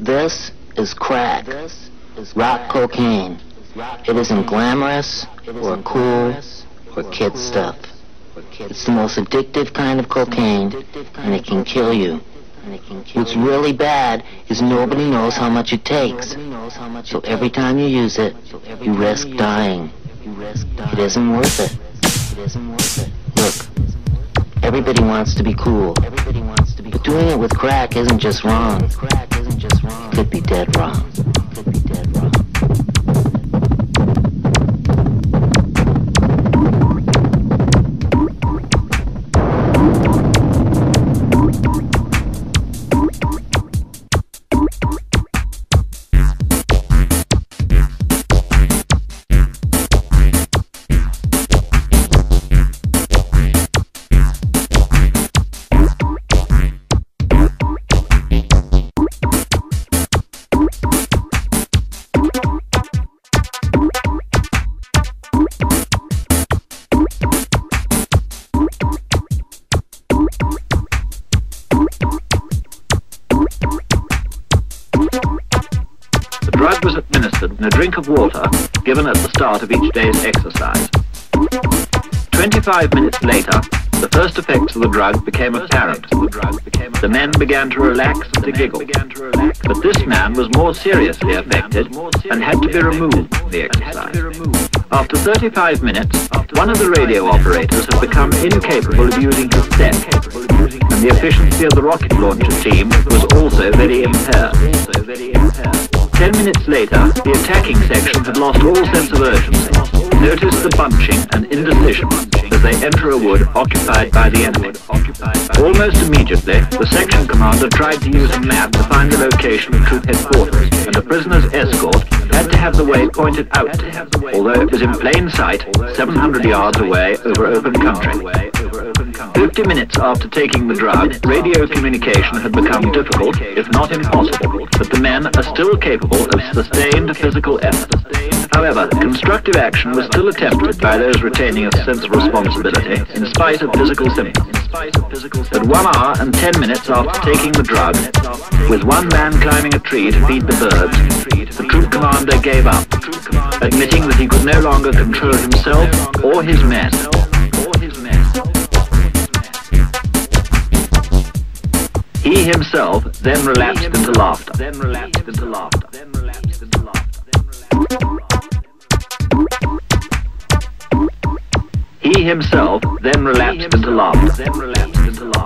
This is crack. This is Rock cocaine. It isn't glamorous or cool or kid stuff. It's the most addictive kind of cocaine, and it can kill you. What's really bad is nobody knows how much it takes. So every time you use it, you risk dying. It isn't worth it. Look, everybody wants to be cool. But doing it with crack isn't just wrong. It could be dead wrong. Drug was administered in a drink of water given at the start of each day's exercise. 25 minutes later, the first effects of the drug became apparent. The men began to relax and to giggle. But this man was more seriously affected and had to be removed from the exercise. After 35 minutes, one of the radio operators had become incapable of using his set, and the efficiency of the rocket launcher team was also very impaired. Ten minutes later, the attacking section had lost all sense of urgency. Notice the bunching and indecision as they enter a wood occupied by the enemy. Almost immediately, the section commander tried to use a map to find the location of troop headquarters, and the prisoner's escort had to have the way pointed out although it was in plain sight, 700 yards away over open country. Fifty minutes after taking the drug, radio communication had become difficult, if not impossible, but the men are still capable of sustained physical effort. However, constructive action was still attempted by those retaining a sense of responsibility, in spite of physical symptoms. At one hour and ten minutes after taking the drug, with one man climbing a tree to feed the birds, the troop commander gave up, admitting that he could no longer control himself or his men. He himself then relapsed into laughter. Then relapsed into laughter. Then relapsed into laughter. He himself then relapsed into laughter. Then relapsed into laughter.